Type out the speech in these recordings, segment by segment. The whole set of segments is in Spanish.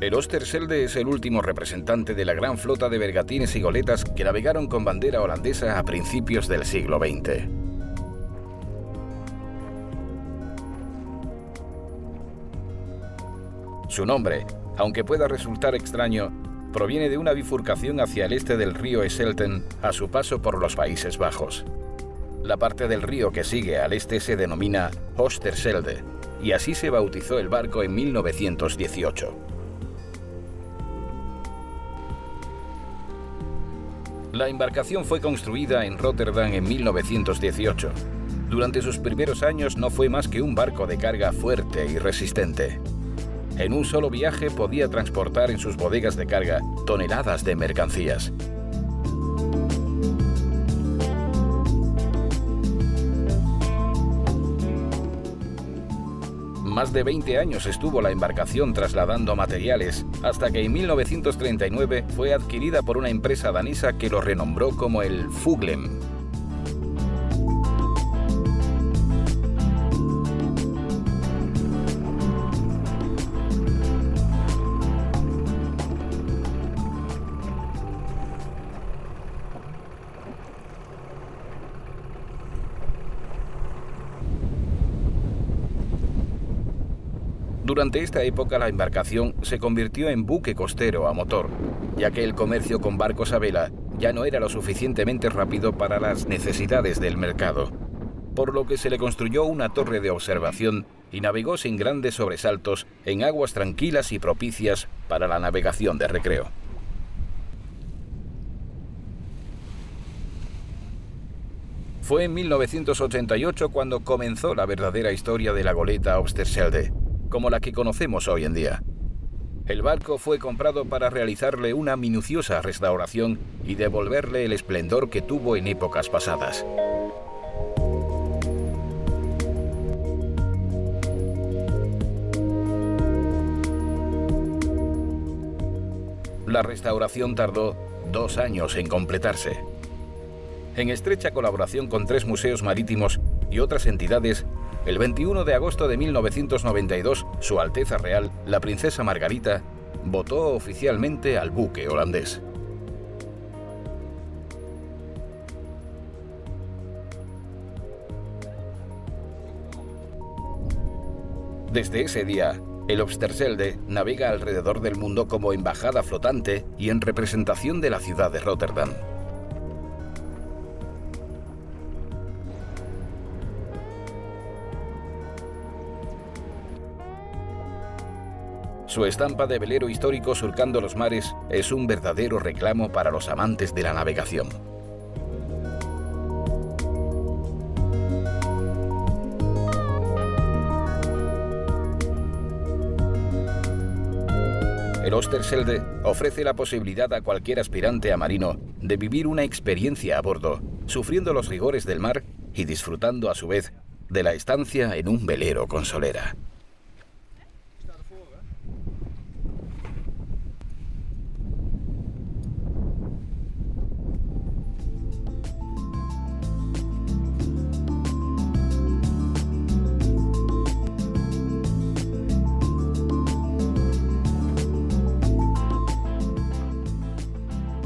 El Oosterselde es el último representante de la gran flota de bergatines y goletas que navegaron con bandera holandesa a principios del siglo XX. Su nombre, aunque pueda resultar extraño, proviene de una bifurcación hacia el este del río Eselten a su paso por los Países Bajos. La parte del río que sigue al este se denomina Oosterselde y así se bautizó el barco en 1918. La embarcación fue construida en Rotterdam en 1918. Durante sus primeros años no fue más que un barco de carga fuerte y resistente. En un solo viaje podía transportar en sus bodegas de carga toneladas de mercancías. Más de 20 años estuvo la embarcación trasladando materiales, hasta que en 1939 fue adquirida por una empresa danesa que lo renombró como el Fuglem. Durante esta época la embarcación se convirtió en buque costero a motor, ya que el comercio con barcos a vela ya no era lo suficientemente rápido para las necesidades del mercado, por lo que se le construyó una torre de observación y navegó sin grandes sobresaltos en aguas tranquilas y propicias para la navegación de recreo. Fue en 1988 cuando comenzó la verdadera historia de la goleta Osterselde como la que conocemos hoy en día. El barco fue comprado para realizarle una minuciosa restauración y devolverle el esplendor que tuvo en épocas pasadas. La restauración tardó dos años en completarse. En estrecha colaboración con tres museos marítimos y otras entidades, el 21 de agosto de 1992, Su Alteza Real, la Princesa Margarita, votó oficialmente al buque holandés. Desde ese día, el Obsterselde navega alrededor del mundo como embajada flotante y en representación de la ciudad de Rotterdam. Su estampa de velero histórico surcando los mares es un verdadero reclamo para los amantes de la navegación. El Osterselde ofrece la posibilidad a cualquier aspirante a marino de vivir una experiencia a bordo, sufriendo los rigores del mar y disfrutando a su vez de la estancia en un velero con solera.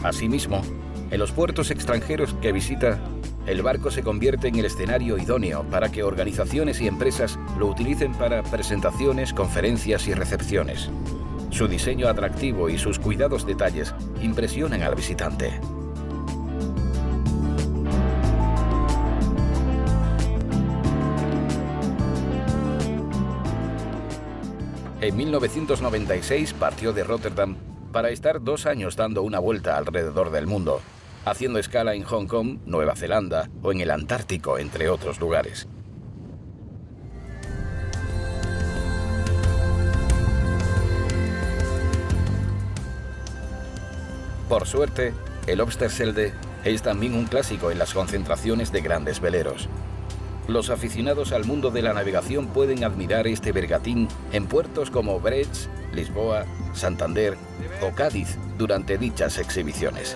Asimismo, en los puertos extranjeros que visita, el barco se convierte en el escenario idóneo para que organizaciones y empresas lo utilicen para presentaciones, conferencias y recepciones. Su diseño atractivo y sus cuidados detalles impresionan al visitante. En 1996 partió de Rotterdam para estar dos años dando una vuelta alrededor del mundo, haciendo escala en Hong Kong, Nueva Zelanda o en el Antártico, entre otros lugares. Por suerte, el Obsterselde es también un clásico en las concentraciones de grandes veleros. Los aficionados al mundo de la navegación pueden admirar este bergatín en puertos como Brest, Lisboa, Santander o Cádiz durante dichas exhibiciones.